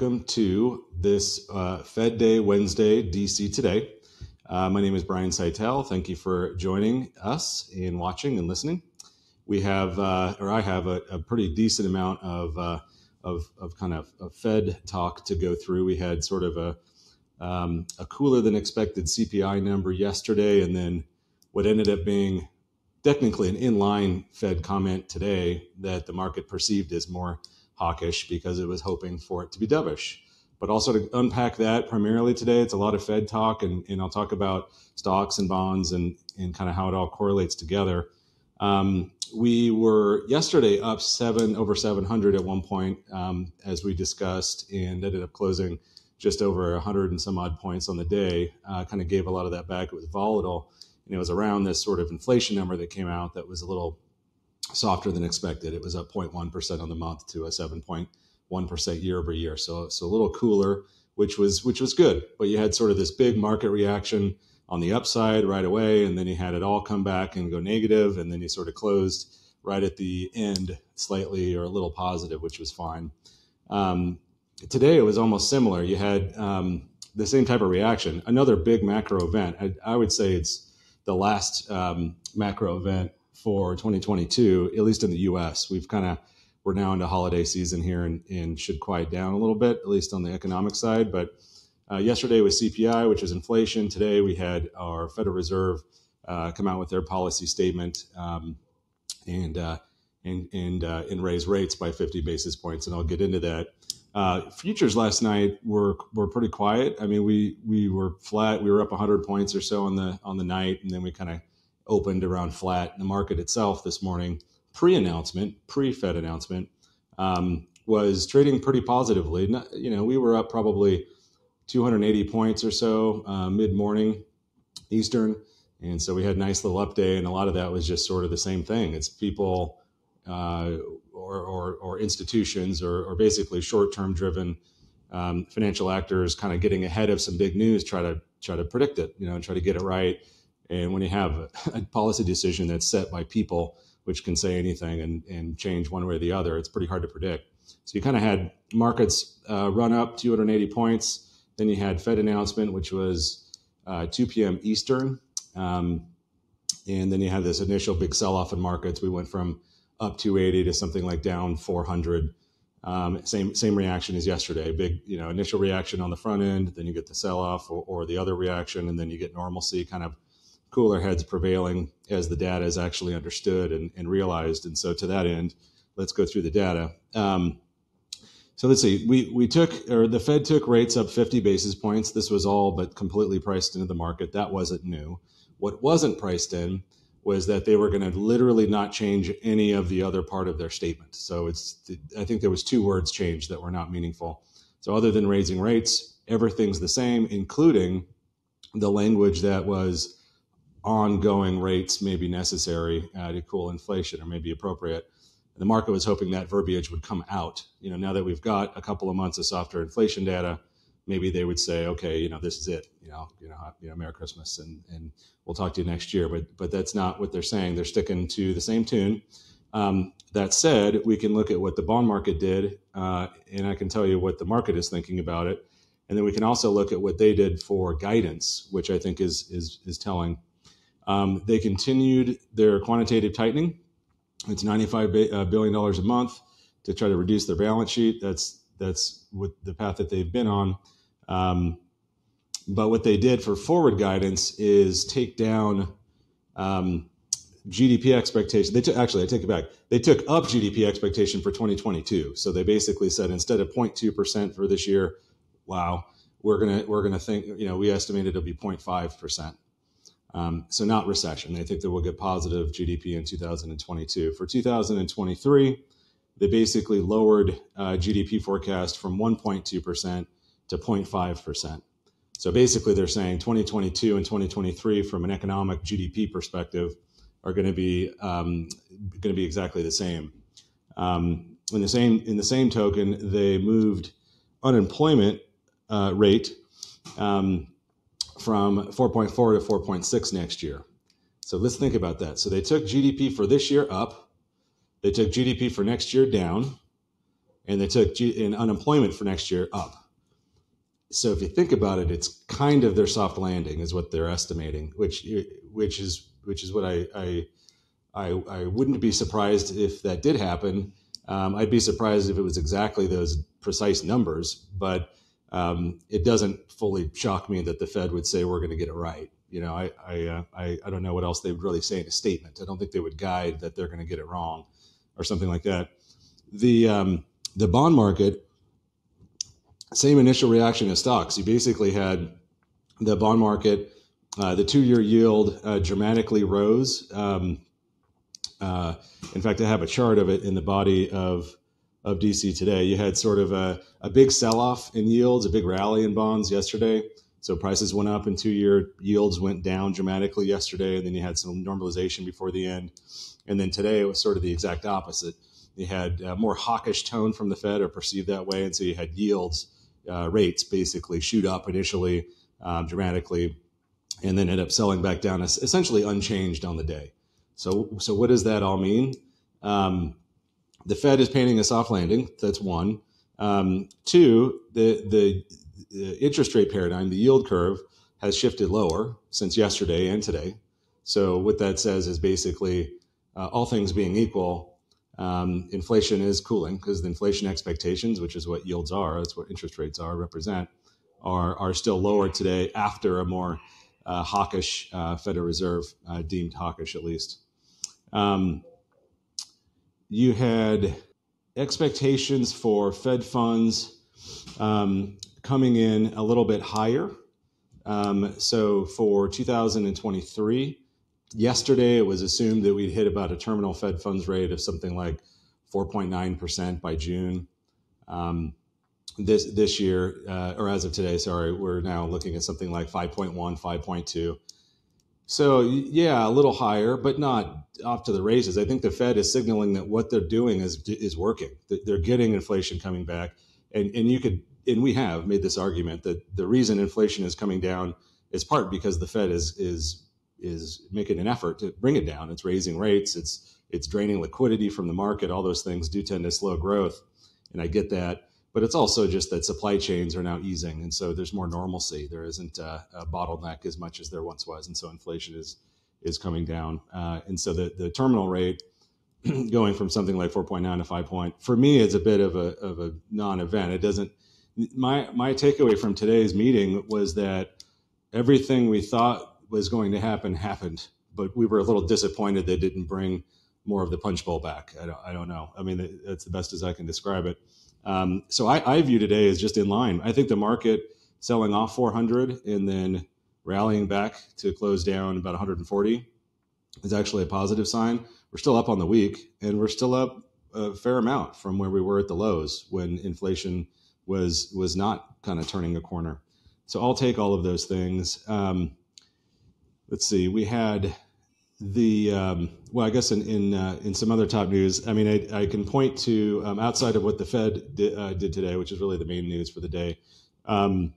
welcome to this uh, Fed Day Wednesday, DC Today. Uh, my name is Brian Szytel. Thank you for joining us and watching and listening. We have, uh, or I have, a, a, pretty decent amount of, uh, of, of, kind of, of, Fed talk to go through. We had sort of a, um, a cooler than expected CPI number yesterday, and then what ended up being technically an inline Fed comment today that the market perceived as more hawkish because it was hoping for it to be dovish. But also to unpack that primarily today, it's a lot of Fed talk, and, and I'll talk about stocks and bonds and, and kind of how it all correlates together. Um, we were yesterday up seven over 700 at one point, um, as we discussed, and ended up closing just over 100 and some odd points on the day. Uh, kind of gave a lot of that back. It was volatile, and it was around this sort of inflation number that came out that was a little softer than expected. It was up 0.1% on the month to a 7.1% year over year. So, so a little cooler, which was, which was good. But you had sort of this big market reaction on the upside right away. And then you had it all come back and go negative, And then you sort of closed right at the end slightly or a little positive, which was fine. Um, today it was almost similar. You had um, the same type of reaction. Another big macro event. I, I would say it's the last um, macro event for 2022, at least in the U.S. We've kind of we're now into holiday season here and, and should quiet down a little bit, at least on the economic side. But uh, yesterday was CPI, which is inflation. Today we had our Federal Reserve uh, come out with their policy statement um, and uh, and and uh, and raise rates by 50 basis points, and I'll get into that. Uh, futures last night were were pretty quiet. I mean, we we were flat. We were up 100 points or so on the on the night, and then we kind of opened around flat. The market itself this morning, pre-announcement, pre-Fed announcement, um, was trading pretty positively. You know, we were up probably 280 points or so uh, mid-morning Eastern, and so we had a nice little up day, and a lot of that was just sort of the same thing. It's people uh, or, or, or, institutions or, or basically short-term driven um, financial actors kind of getting ahead of some big news, try to try to predict it, you know, and try to get it right and when you have a policy decision that's set by people, which can say anything and, and change one way or the other, it's pretty hard to predict. So you kind of had markets uh, run up 280 points. Then you had Fed announcement, which was uh, 2 p.m. Eastern. Um, and then you had this initial big sell off in markets. We went from up 280 to something like down 400. Um, same same reaction as yesterday. Big you know initial reaction on the front end, then you get the sell off or, or the other reaction, and then you get normalcy kind of cooler heads prevailing as the data is actually understood and, and realized. And so, to that end, let's go through the data. Um, so let's see. We we took or the Fed took rates up 50 basis points. This was all but completely priced into the market. That wasn't new. What wasn't priced in was that they were going to literally not change any of the other part of their statement. So it's I think there was two words changed that were not meaningful. So other than raising rates, everything's the same, including the language that was ongoing rates may be necessary uh, to cool inflation or may be appropriate. And the market was hoping that verbiage would come out. You know, now that we've got a couple of months of softer inflation data, maybe they would say, okay, you know, this is it. You know, you know, you know, Merry Christmas, and and we'll talk to you next year. But but that's not what they're saying. They're sticking to the same tune. Um, that said, we can look at what the bond market did, uh, and I can tell you what the market is thinking about it. And then we can also look at what they did for guidance, which I think is is is telling. Um, they continued their quantitative tightening. It's $95 uh, a month to try to reduce their balance sheet. That's that's what the path that they've been on. Um, but what they did for forward guidance is take down um, GDP expectation. They took actually, I take it back. They took up GDP expectation for 2022. So they basically said instead of 0.2 percent for this year, wow, we're gonna we're gonna think you know we estimated it'll be 0.5 percent. Um, so not recession. They think that we'll get positive GDP in 2022. For 2023, they basically lowered uh, GDP forecast from 1.2% to 0.5%. So basically, they're saying 2022 and 2023, from an economic GDP perspective, are going to be um, going to be exactly the same. Um, in the same in the same token, they moved unemployment uh, rate um, from 4.4 to 4.6 next year. So let's think about that. So they took GDP for this year up, they took GDP for next year down, and they took G- in unemployment for next year up. So if you think about it, it's kind of their soft landing is what they're estimating, which which is which is what I I I, I wouldn't be surprised if that did happen. Um, I'd be surprised if it was exactly those precise numbers, but um, it doesn't fully shock me that the Fed would say we're going to get it right. You know, I I, uh, I, I don't know what else they would really say in a statement. I don't think they would guide that they're going to get it wrong or something like that. The um, the bond market, same initial reaction as stocks. You basically had the bond market, uh, the two year yield uh, dramatically rose. Um, uh, in fact, I have a chart of it in the body of of DC today. You had sort of a, a big sell off in yields, a big rally in bonds yesterday. So prices went up and two year yields went down dramatically yesterday. And then you had some normalization before the end. And then today it was sort of the exact opposite. You had more hawkish tone from the Fed or perceived that way. And so you had yields, uh, rates basically shoot up initially um, dramatically and then end up selling back down essentially unchanged on the day. So, so what does that all mean? Um, the Fed is painting a soft landing. That's one. Um, two, the, the, the interest rate paradigm, the yield curve, has shifted lower since yesterday and today. So what that says is basically, uh, all things being equal, um, inflation is cooling because the inflation expectations, which is what yields are, that's what interest rates are, represent, are are still lower today after a more uh, hawkish uh, Federal Reserve, uh, deemed hawkish at least. Um, you had expectations for Fed funds um, coming in a little bit higher. Um, so for 2023, yesterday it was assumed that we'd hit about a terminal Fed funds rate of something like 4.9% by June. Um, this this year, uh, or as of today, sorry, we're now looking at something like 5.1, 5.2. So yeah, a little higher, but not off to the races. I think the Fed is signaling that what they're doing is is working. They're getting inflation coming back, and and you could and we have made this argument that the reason inflation is coming down is part because the Fed is is is making an effort to bring it down. It's raising rates. It's it's draining liquidity from the market. All those things do tend to slow growth, and I get that but it's also just that supply chains are now easing, and so there's more normalcy. There isn't a, a bottleneck as much as there once was, and so inflation is is coming down. Uh, and so the the terminal rate going from something like 4.9 to 5 point for me is a bit of a of a non-event. It doesn't. My my takeaway from today's meeting was that everything we thought was going to happen happened, but we were a little disappointed they didn't bring more of the punch bowl back. I don't, I don't know. I mean, that's the best as I can describe it. Um, so I, I, view today as just in line. I think the market selling off 400 and then rallying back to close down about 140 is actually a positive sign. We're still up on the week, and we're still up a fair amount from where we were at the lows when inflation was was not kind of turning a corner. So I'll take all of those things. Um, let's see. We had the um, well, I guess in in, uh, in some other top news, I mean, I, I can point to um, outside of what the Fed did, uh, did, today, which is really the main news for the day. Um,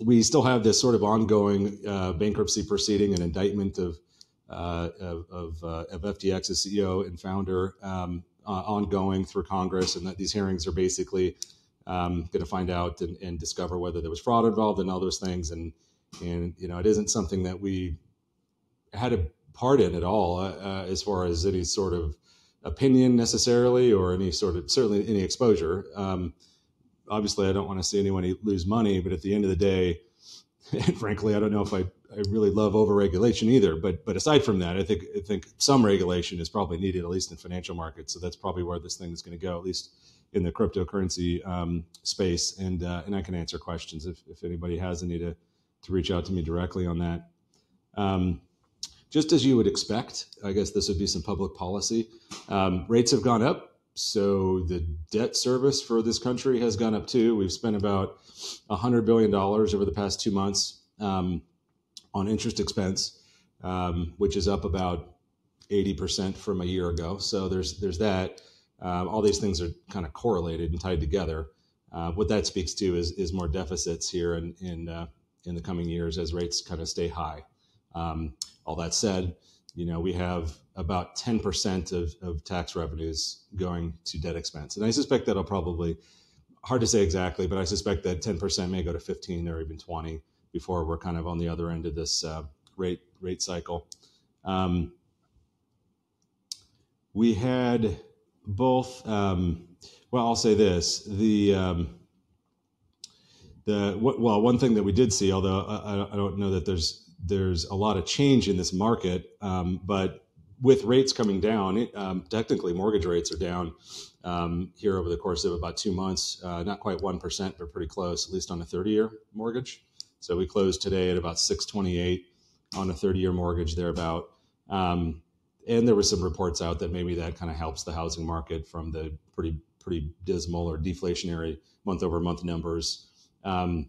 we still have this sort of ongoing uh, bankruptcy proceeding and indictment of uh, of, of, uh, of, FTX's CEO and founder um, ongoing through Congress, and that these hearings are basically um, going to find out and, and discover whether there was fraud involved and all those things. And and you know, it isn't something that we had a part in at all uh, uh, as far as any sort of opinion necessarily or any sort of certainly any exposure. Um, obviously, I don't want to see anyone lose money, but at the end of the day, and frankly, I don't know if I, I really love overregulation either. But but aside from that, I think I think some regulation is probably needed, at least in financial markets. So that's probably where this thing is going to go, at least in the cryptocurrency um, space. And uh, and I can answer questions if, if anybody has any to to reach out to me directly on that. Um, just as you would expect, I guess this would be some public policy. Um, rates have gone up, so the debt service for this country has gone up too. We've spent about $100 billion over the past two months um, on interest expense, um, which is up about 80% from a year ago. So there's, there's that. Um, all these things are kind of correlated and tied together. Uh, what that speaks to is, is more deficits here in, in, uh, in the coming years as rates kind of stay high. Um, all that said, you know, we have about 10% of, of tax revenues going to debt expense. And I suspect that'll probably, hard to say exactly, but I suspect that 10% may go to 15 or even 20 before we're kind of on the other end of this uh, rate rate cycle. Um, we had both. Um, well, I'll say this: the um, the well, one thing that we did see, although I, I, don't know that there's there's a lot of change in this market, um, but with rates coming down, it, um, technically mortgage rates are down um, here over the course of about two months. Uh, not quite one percent, but pretty close, at least on a 30-year mortgage. So we closed today at about 628 on a 30-year mortgage, thereabout. Um, and there were some reports out that maybe that kind of helps the housing market from the pretty pretty dismal or deflationary month over month numbers. Um,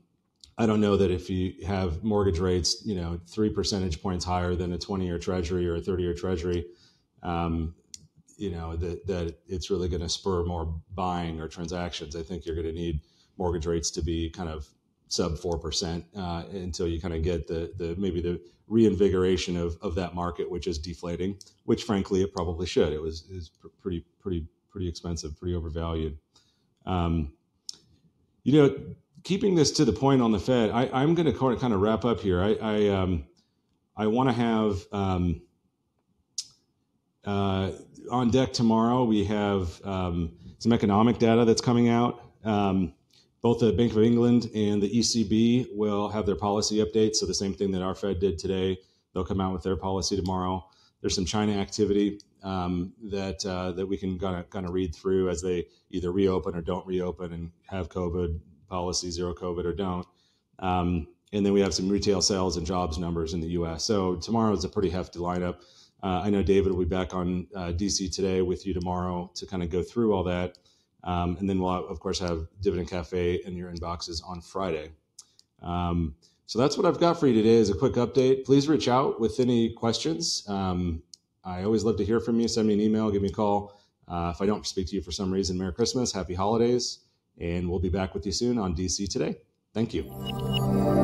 I don't know that if you have mortgage rates, you know, three percentage points higher than a 20 year treasury or a 30 year treasury, um, you know, that, that it's really going to spur more buying or transactions. I think you're going to need mortgage rates to be kind of sub 4% uh, until you kind of get the, the maybe the reinvigoration of, of that market, which is deflating, which frankly it probably should. It was is pretty, pretty, pretty expensive, pretty overvalued. Um, you know, keeping this to the point on the Fed, I, am going to kind of wrap up here. I I, um, I want to have um, uh, on deck tomorrow. We have um, some economic data that's coming out. Um, both the Bank of England and the ECB will have their policy updates. So the same thing that our Fed did today, they'll come out with their policy tomorrow. There's some China activity um, that uh, that we can kind of kind of read through as they either reopen or don't reopen and have COVID policy, zero COVID or don't. Um, and then we have some retail sales and jobs numbers in the U.S. So tomorrow is a pretty hefty lineup. Uh, I know David will be back on uh, DC today with you tomorrow to kind of go through all that. Um, and then we'll, of course, have Dividend Cafe in your inboxes on Friday. Um, so that's what I've got for you today as a quick update. Please reach out with any questions. Um, I always love to hear from you. Send me an email, give me a call. Uh, if I don't speak to you for some reason, Merry Christmas, Happy Holidays, and we'll be back with you soon on DC Today. Thank you.